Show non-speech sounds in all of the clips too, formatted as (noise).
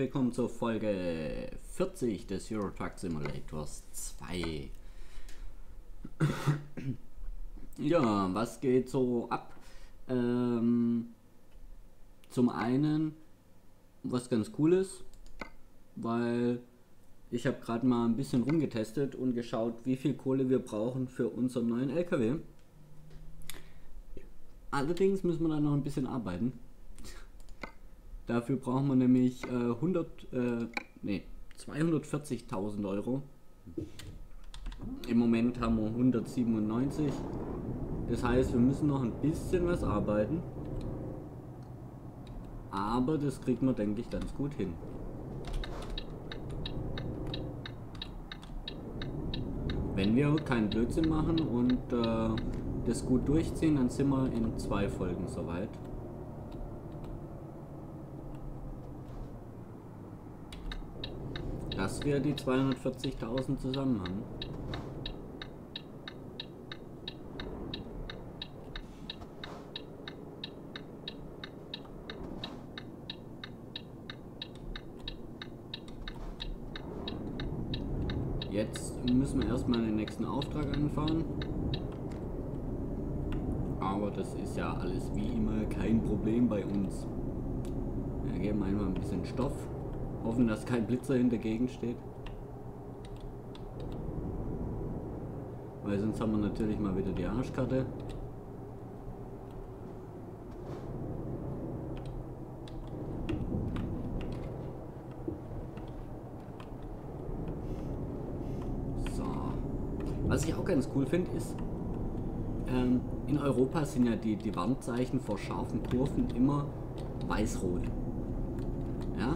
willkommen zur Folge 40 des Euro Truck Simulators 2. ja, was geht so ab? Ähm, zum einen, was ganz cool ist, weil ich habe gerade mal ein bisschen rumgetestet und geschaut, wie viel Kohle wir brauchen für unseren neuen LKW. Allerdings müssen wir da noch ein bisschen arbeiten. Dafür brauchen wir nämlich äh, 100, äh, nee, 240.000 Euro. Im Moment haben wir 197. Das heißt, wir müssen noch ein bisschen was arbeiten. Aber das kriegt man, denke ich, ganz gut hin. Wenn wir keinen Blödsinn machen und äh, das gut durchziehen, dann sind wir in zwei Folgen soweit. Dass wir die 240.000 zusammen haben. Jetzt müssen wir erstmal den nächsten Auftrag anfahren. Aber das ist ja alles wie immer kein Problem bei uns. Wir geben einmal ein bisschen Stoff. Hoffen, dass kein Blitzer hintergegen steht. Weil sonst haben wir natürlich mal wieder die Arschkarte. So. Was ich auch ganz cool finde, ist, ähm, in Europa sind ja die, die Warnzeichen vor scharfen Kurven immer weiß-rot. Ja?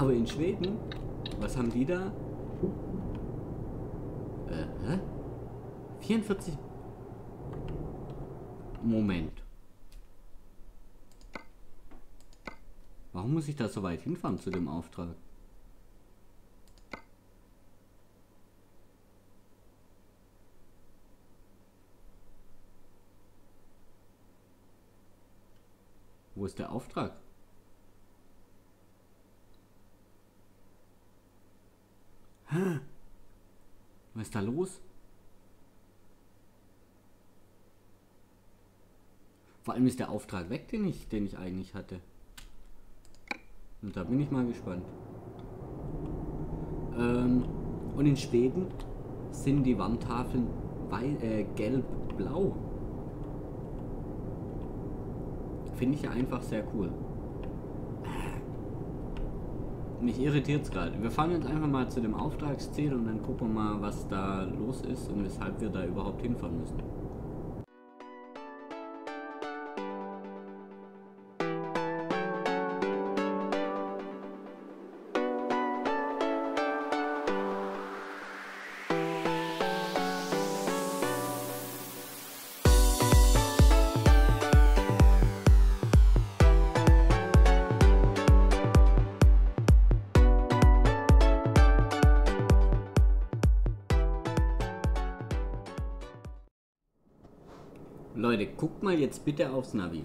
Aber in Schweden, was haben die da? Äh, hä? 44. Moment. Warum muss ich da so weit hinfahren zu dem Auftrag? Wo ist der Auftrag? Hä? Was ist da los? Vor allem ist der Auftrag weg, den ich, den ich eigentlich hatte. Und da bin ich mal gespannt. Ähm, und in Schweden sind die Wandtafeln äh, gelb-blau. Finde ich ja einfach sehr cool. Mich irritiert es gerade. Wir fahren jetzt einfach mal zu dem Auftragsziel und dann gucken wir mal, was da los ist und weshalb wir da überhaupt hinfahren müssen. Guckt mal jetzt bitte aufs Navi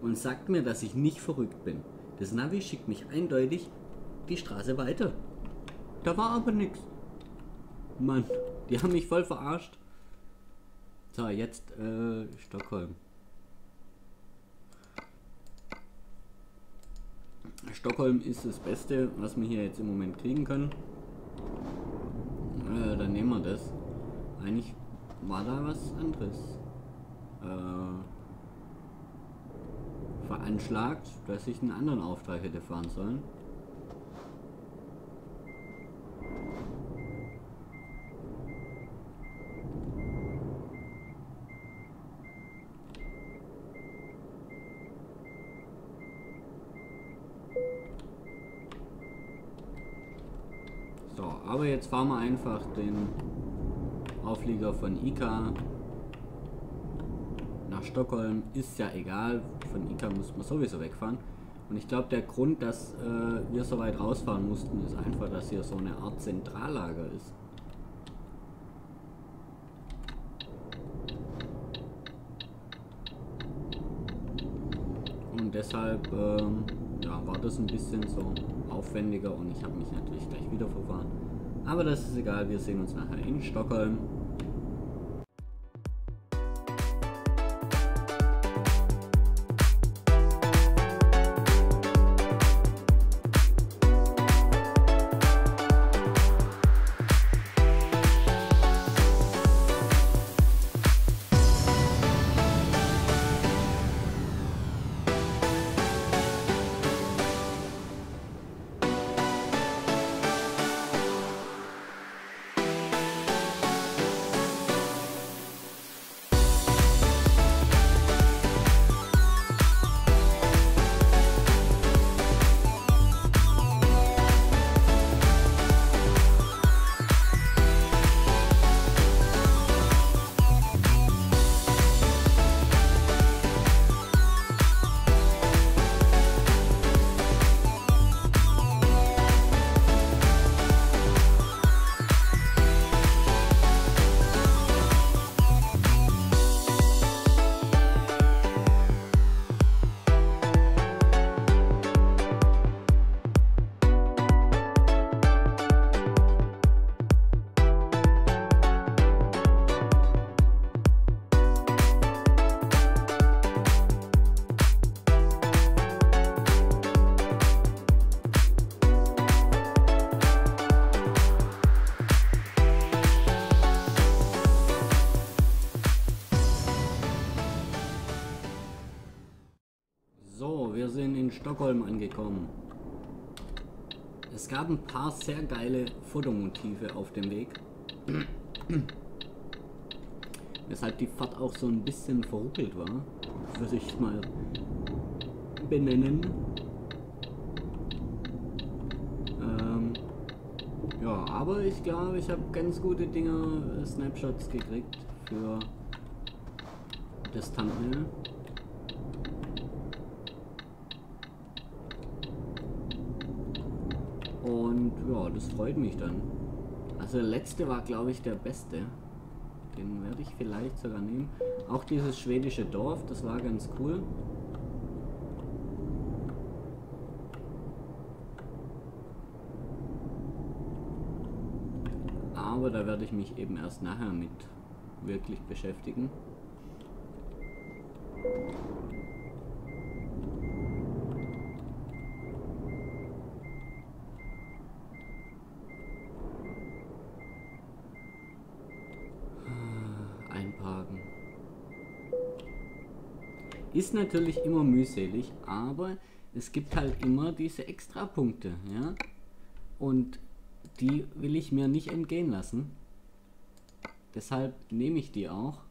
und sagt mir, dass ich nicht verrückt bin. Das Navi schickt mich eindeutig die Straße weiter. Da war aber nichts. Mann, die haben mich voll verarscht. So, jetzt äh, Stockholm. Stockholm ist das Beste, was wir hier jetzt im Moment kriegen können. Äh, dann nehmen wir das. Eigentlich war da was anderes äh, veranschlagt, dass ich einen anderen Auftrag hätte fahren sollen. So, aber jetzt fahren wir einfach den Auflieger von Ika nach Stockholm ist ja egal. Von Ika muss man sowieso wegfahren. Und ich glaube, der Grund, dass äh, wir so weit rausfahren mussten, ist einfach, dass hier so eine Art Zentrallager ist. Und deshalb ähm, ja, war das ein bisschen so aufwendiger und ich habe mich natürlich gleich wieder verfahren. Aber das ist egal, wir sehen uns nachher in Stockholm. Stockholm angekommen. Es gab ein paar sehr geile Fotomotive auf dem Weg. Weshalb die Fahrt auch so ein bisschen verruckelt war. Würde ich mal benennen. Ähm, ja, aber ich glaube, ich habe ganz gute Dinger, äh, Snapshots gekriegt für das Thumbnail. Und ja, das freut mich dann. Also der letzte war, glaube ich, der beste. Den werde ich vielleicht sogar nehmen. Auch dieses schwedische Dorf, das war ganz cool. Aber da werde ich mich eben erst nachher mit wirklich beschäftigen. Ist natürlich immer mühselig, aber es gibt halt immer diese Extrapunkte, ja. Und die will ich mir nicht entgehen lassen. Deshalb nehme ich die auch.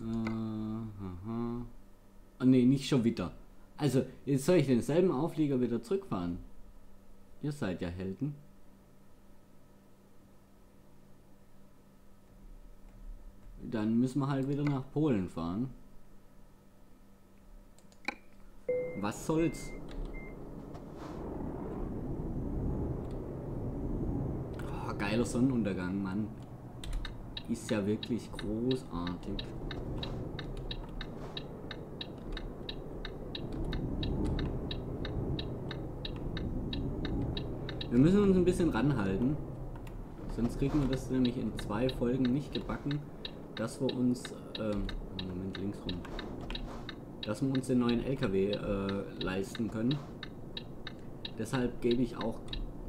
Äh, aha. Oh, nee, nicht schon wieder. Also, jetzt soll ich denselben Auflieger wieder zurückfahren. Ihr seid ja Helden. Dann müssen wir halt wieder nach Polen fahren. Was soll's? Oh, geiler Sonnenuntergang, Mann. Ist ja wirklich großartig. Wir müssen uns ein bisschen ranhalten. Sonst kriegen wir das nämlich in zwei Folgen nicht gebacken dass wir uns, ähm, Moment, links rum, dass wir uns den neuen LKW äh, leisten können. Deshalb gebe ich auch,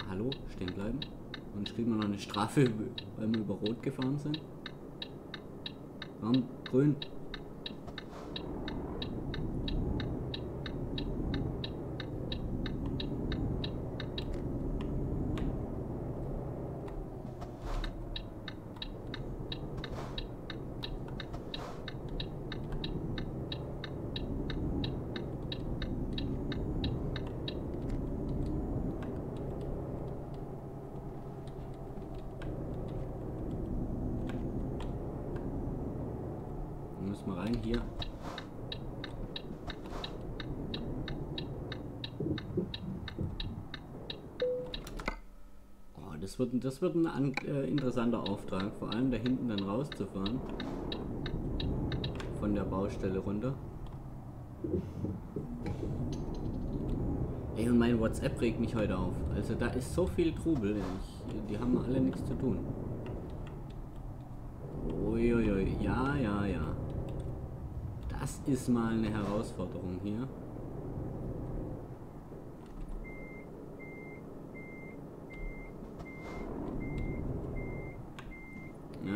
hallo, stehen bleiben. Und kriegen wir noch eine Strafe, (laughs) weil wir über Rot gefahren sind. Warum grün? Müssen wir rein hier. Oh, das wird, das wird ein äh, interessanter Auftrag, vor allem da hinten dann rauszufahren. Von der Baustelle runter. Ey, und mein WhatsApp regt mich heute auf. Also da ist so viel Trubel. Ich, die haben alle nichts zu tun. Uiuiui, ja, ja, ja. Das ist mal eine Herausforderung hier.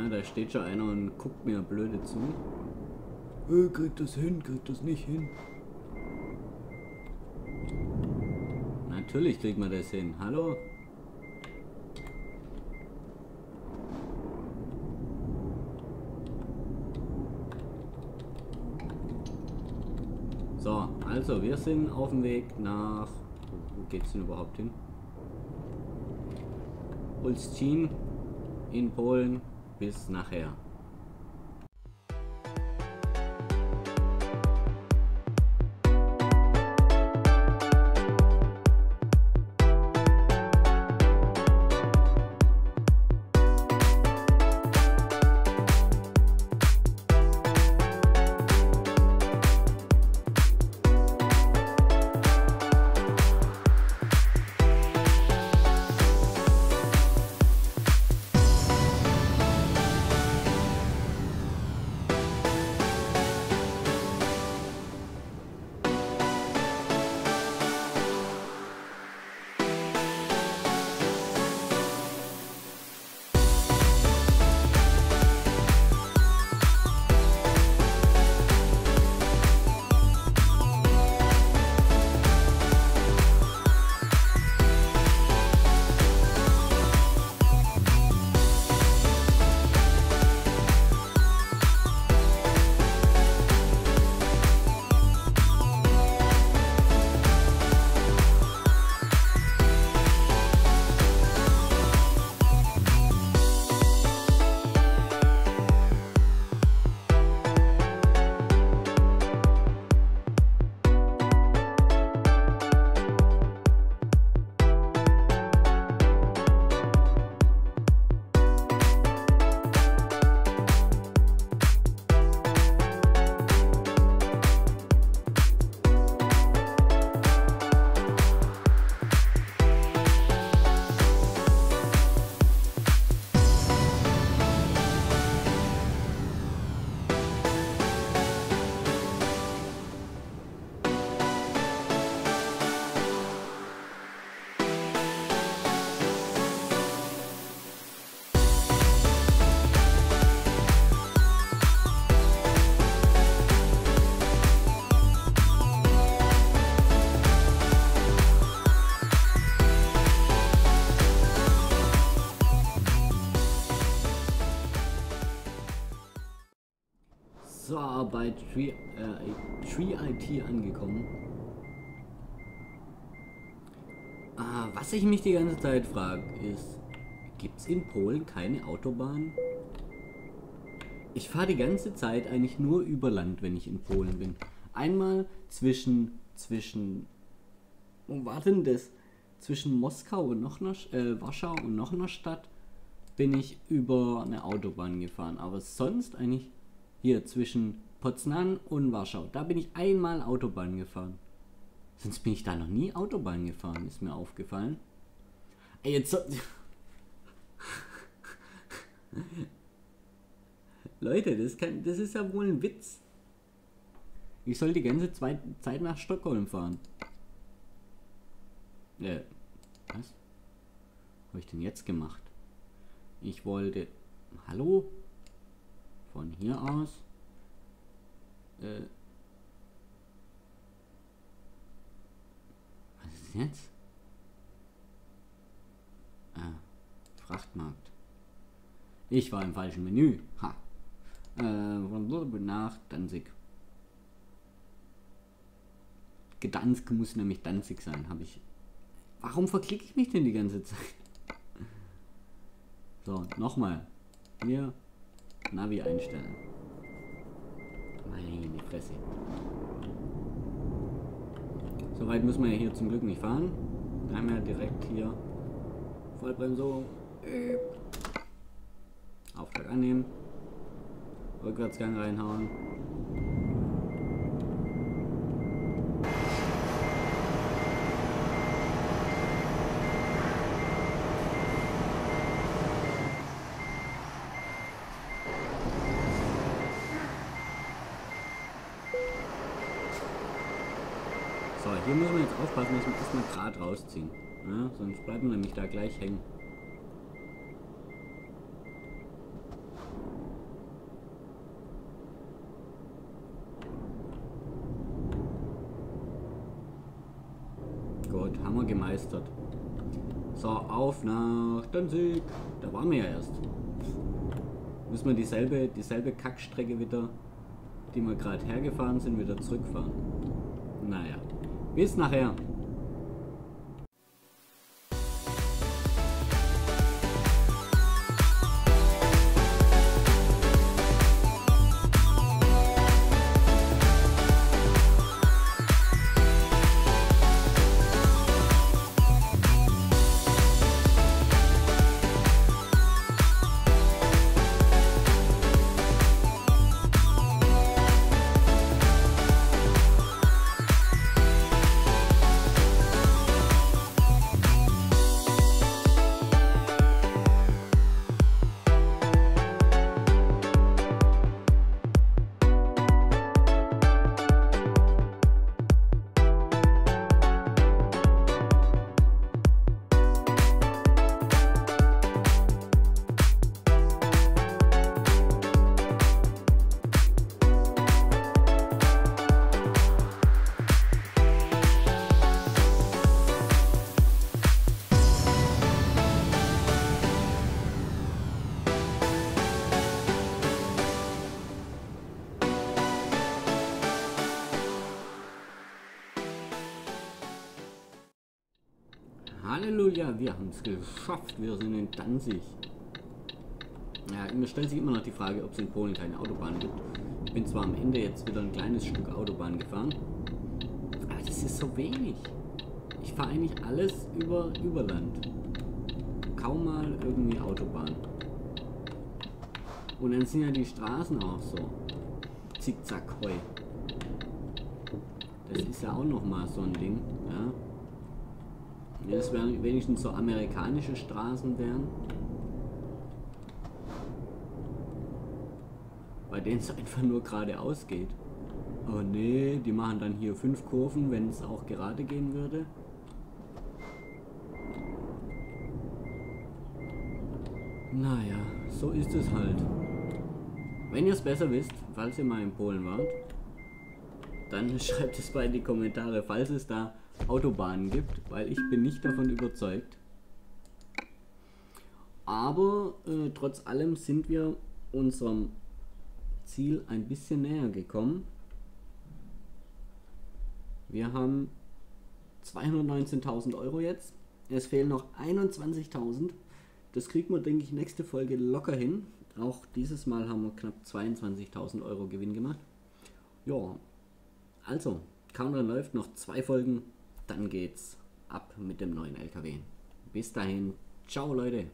Da steht schon einer und guckt mir blöde zu. Äh, kriegt das hin, kriegt das nicht hin. Natürlich kriegt man das hin. Hallo? So, also wir sind auf dem Weg nach... Wo geht's denn überhaupt hin? Olsztyn in Polen bis nachher. Bei Tree, äh, Tree IT angekommen. Ah, was ich mich die ganze Zeit frage, ist, gibt es in Polen keine Autobahn? Ich fahre die ganze Zeit eigentlich nur über Land, wenn ich in Polen bin. Einmal zwischen, zwischen, wo war denn das? Zwischen Moskau und noch einer, äh, Warschau und noch einer Stadt bin ich über eine Autobahn gefahren. Aber sonst eigentlich hier zwischen Poznań und Warschau. Da bin ich einmal Autobahn gefahren. Sonst bin ich da noch nie Autobahn gefahren, ist mir aufgefallen. Ey, jetzt so (laughs) Leute, das, kann, das ist ja wohl ein Witz. Ich soll die ganze Zeit nach Stockholm fahren. Äh, was? habe ich denn jetzt gemacht? Ich wollte... Hallo? von hier aus äh, was ist jetzt? Ah, Frachtmarkt. Ich war im falschen Menü. Ha. Äh, nach Danzig. Gdansk muss nämlich Danzig sein, habe ich. Warum verklicke ich mich denn die ganze Zeit? So, nochmal. Hier Navi einstellen. Meine Fresse. Soweit müssen wir ja hier zum Glück nicht fahren. Wir haben ja direkt hier Vollbremsung. Auftrag annehmen. Rückwärtsgang reinhauen. Hier müssen wir jetzt aufpassen, dass wir erstmal gerade rausziehen. Ja, sonst bleiben wir nämlich da gleich hängen. Gut, haben wir gemeistert. So, auf nach Danzig. Da waren wir ja erst. Müssen wir dieselbe, dieselbe Kackstrecke wieder, die wir gerade hergefahren sind, wieder zurückfahren. Bis nachher. Halleluja, wir haben es geschafft. Wir sind in Danzig. Ja, mir stellt sich immer noch die Frage, ob es in Polen keine Autobahn gibt. Ich bin zwar am Ende jetzt wieder ein kleines Stück Autobahn gefahren, aber das ist so wenig. Ich fahre eigentlich alles über Überland. Kaum mal irgendwie Autobahn. Und dann sind ja die Straßen auch so. Zickzack heu. Das ist ja auch noch mal so ein Ding, ja. Wenn es wenigstens so amerikanische Straßen wären. Bei denen es (laughs) einfach nur geradeaus geht. Aber nee, die machen dann hier fünf Kurven, wenn es auch gerade gehen würde. Naja, so ist es halt. Wenn ihr es besser wisst, falls ihr mal in Polen wart, dann (laughs) schreibt es mal in die Kommentare, falls es da Autobahnen gibt, weil ich bin nicht davon überzeugt. Aber äh, trotz allem sind wir unserem Ziel ein bisschen näher gekommen. Wir haben 219.000 Euro jetzt. Es fehlen noch 21.000. Das kriegt man, denke ich, nächste Folge locker hin. Auch dieses Mal haben wir knapp 22.000 Euro Gewinn gemacht. Ja, also, Countdown läuft noch zwei Folgen dann geht's ab mit dem neuen LKW. Bis dahin, ciao Leute.